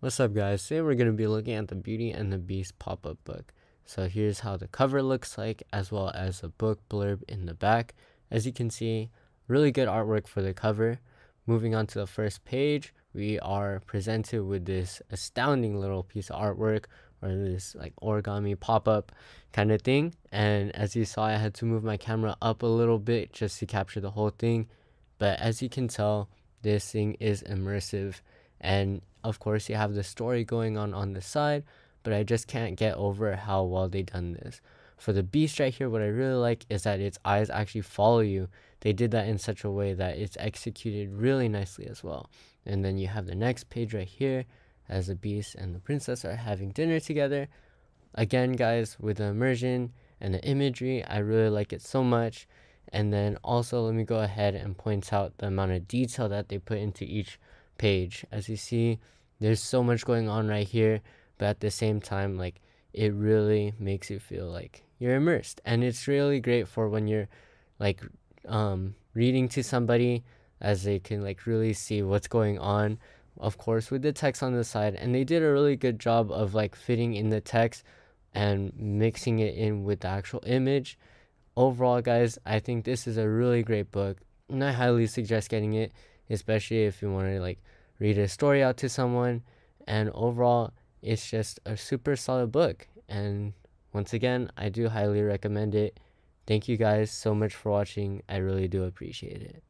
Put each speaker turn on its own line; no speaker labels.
What's up guys? Today we're going to be looking at the Beauty and the Beast pop-up book. So here's how the cover looks like as well as the book blurb in the back. As you can see, really good artwork for the cover. Moving on to the first page, we are presented with this astounding little piece of artwork or this like origami pop-up kind of thing. And as you saw, I had to move my camera up a little bit just to capture the whole thing. But as you can tell, this thing is immersive and of course you have the story going on on the side but i just can't get over how well they done this. For the beast right here what i really like is that its eyes actually follow you. They did that in such a way that it's executed really nicely as well. And then you have the next page right here as the beast and the princess are having dinner together. Again guys with the immersion and the imagery i really like it so much. And then also let me go ahead and point out the amount of detail that they put into each page. As you see, there's so much going on right here, but at the same time, like it really makes you feel like you're immersed. And it's really great for when you're like um, reading to somebody as they can like really see what's going on. Of course, with the text on the side, and they did a really good job of like fitting in the text and mixing it in with the actual image. Overall, guys, I think this is a really great book, and I highly suggest getting it especially if you want to like read a story out to someone. And overall, it's just a super solid book. And once again, I do highly recommend it. Thank you guys so much for watching. I really do appreciate it.